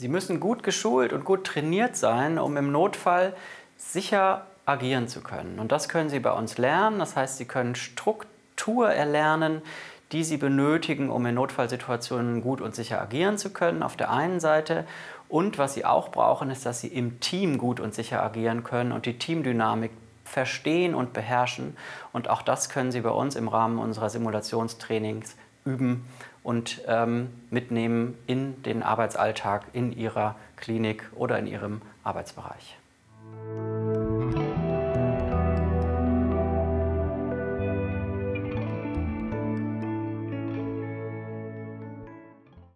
Sie müssen gut geschult und gut trainiert sein, um im Notfall sicher agieren zu können. Und das können Sie bei uns lernen. Das heißt, Sie können Struktur erlernen, die Sie benötigen, um in Notfallsituationen gut und sicher agieren zu können, auf der einen Seite. Und was Sie auch brauchen, ist, dass Sie im Team gut und sicher agieren können und die Teamdynamik verstehen und beherrschen. Und auch das können Sie bei uns im Rahmen unserer Simulationstrainings üben und ähm, mitnehmen in den Arbeitsalltag in Ihrer Klinik oder in Ihrem Arbeitsbereich.